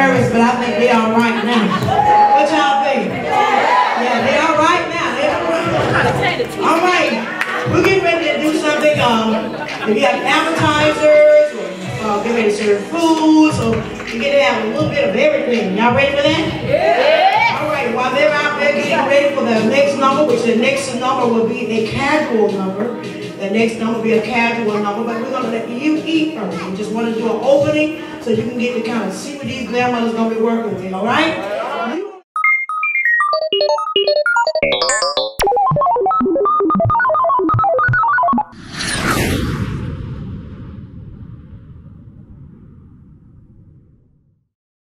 but I think they all right now. What y'all think? Yeah, they all right now. They all right. All right. We're getting ready to do something. Um, if you have appetizers, or uh, get ready to serve food, so you get to have a little bit of everything. Y'all ready for that? Yeah. All right. While they're out there getting ready for the next number, which the next number will be a casual number. The next number will be a casual number, but we're going to let you eat first. We just want to do an opening so you can get to kind of see what these grandmothers going to be working with, all right?